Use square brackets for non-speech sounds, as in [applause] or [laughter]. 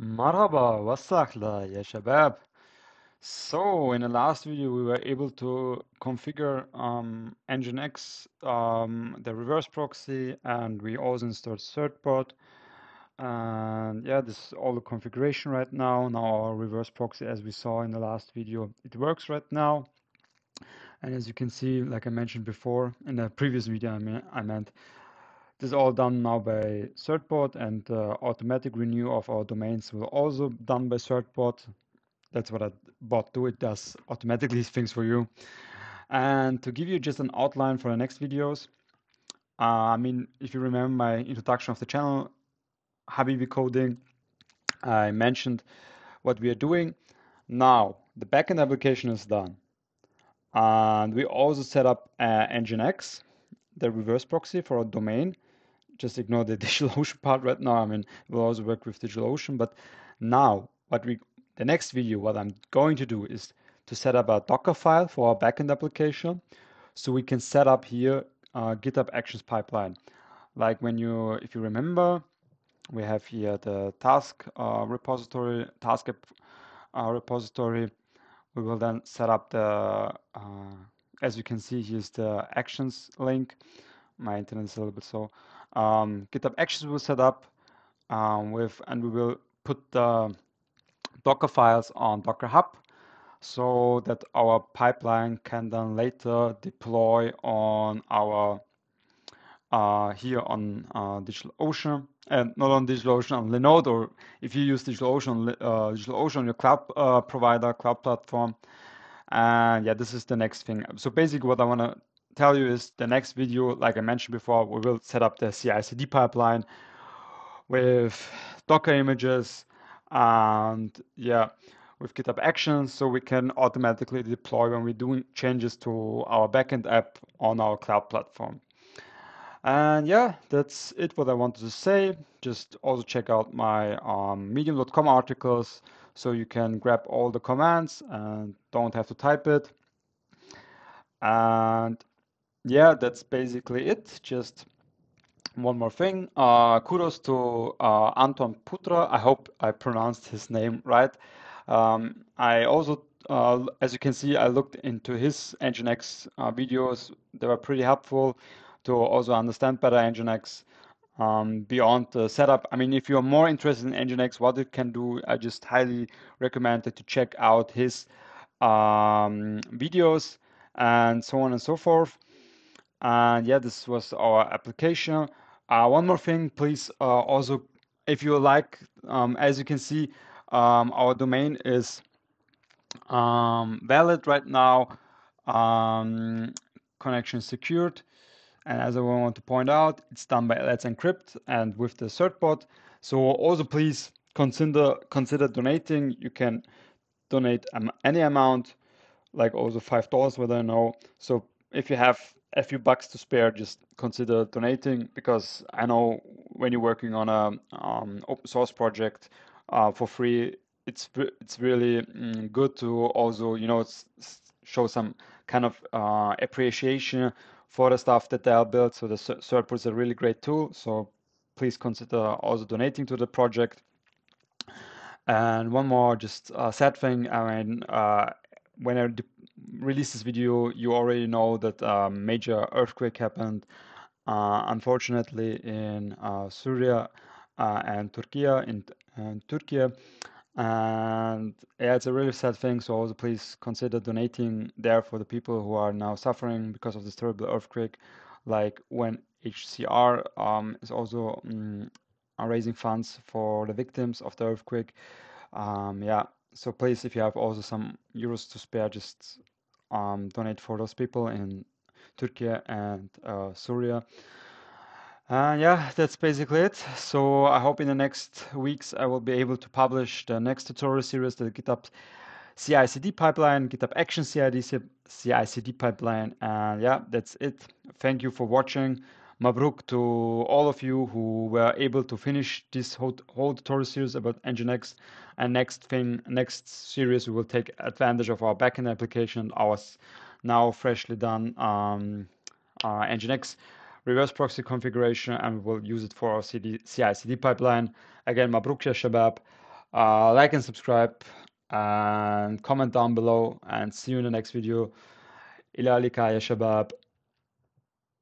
Marhaba, wassachla, ya shabab. So in the last video, we were able to configure um, Nginx, um, the reverse proxy, and we also installed certbot. And yeah, this is all the configuration right now. Now our reverse proxy, as we saw in the last video, it works right now. And as you can see, like I mentioned before in the previous video, I, mean, I meant this is all done now by certbot and uh, automatic renew of our domains will also done by certbot. That's what a bot do. It does automatically things for you. And to give you just an outline for the next videos, uh, I mean, if you remember my introduction of the channel, Habibi coding, I mentioned what we are doing. Now, the backend application is done. And we also set up uh, Nginx, the reverse proxy for a domain. Just ignore the [laughs] DigitalOcean part right now. I mean, we'll also work with DigitalOcean. But now, what we the next video, what I'm going to do is to set up a Docker file for our backend application. So we can set up here a GitHub Actions pipeline. Like when you, if you remember, we have here the task uh, repository, task uh, repository. We will then set up the, uh, as you can see, here's the actions link. My internet is a little bit so. Um, GitHub Actions will set up um, with, and we will put the Docker files on Docker Hub so that our pipeline can then later deploy on our uh, here on uh, DigitalOcean and not on DigitalOcean on Linode or if you use DigitalOcean uh, DigitalOcean on your cloud uh, provider cloud platform and yeah this is the next thing so basically what I want to tell you is the next video like I mentioned before we will set up the CI/CD pipeline with Docker images and yeah with GitHub Actions so we can automatically deploy when we're doing changes to our backend app on our cloud platform. And yeah, that's it what I wanted to say. Just also check out my um, medium.com articles so you can grab all the commands and don't have to type it. And yeah, that's basically it. Just one more thing. Uh, kudos to uh, Anton Putra. I hope I pronounced his name right. Um, I also, uh, as you can see, I looked into his Nginx uh, videos. They were pretty helpful to also understand better Nginx um, beyond the setup. I mean, if you're more interested in Nginx, what it can do, I just highly recommend that to check out his um, videos and so on and so forth. And yeah, this was our application. Uh, one more thing, please uh, also, if you like, um, as you can see, um, our domain is um, valid right now, um, connection secured. And as I want to point out, it's done by Let's Encrypt and with the certbot. So also please consider consider donating. You can donate any amount, like also five dollars, whether I know. So if you have a few bucks to spare, just consider donating because I know when you're working on a um, open source project uh, for free, it's it's really mm, good to also you know show some kind of uh, appreciation for the stuff that they are built. So the Certbot is a really great tool. So please consider also donating to the project. And one more just uh, sad thing. I mean, uh, when I release this video, you already know that a major earthquake happened, uh, unfortunately, in uh, Syria uh, and Turkey, in, in Turkey. And yeah, it's a really sad thing. So also please consider donating there for the people who are now suffering because of this terrible earthquake. Like when HCR um, is also um, raising funds for the victims of the earthquake. Um, yeah, so please, if you have also some euros to spare, just um, donate for those people in Turkey and uh, Syria. And yeah, that's basically it. So I hope in the next weeks I will be able to publish the next tutorial series, the GitHub CI/CD pipeline, GitHub Action CI/CD pipeline, and yeah, that's it. Thank you for watching. Mabruk to all of you who were able to finish this whole, whole tutorial series about Nginx. And next thing, next series, we will take advantage of our backend application, our now freshly done um, uh, Nginx reverse proxy configuration, and we'll use it for our CI/CD pipeline. Again, Mabruk ya Shabab. Uh, like and subscribe and comment down below and see you in the next video. إلى اللقاء يا شباب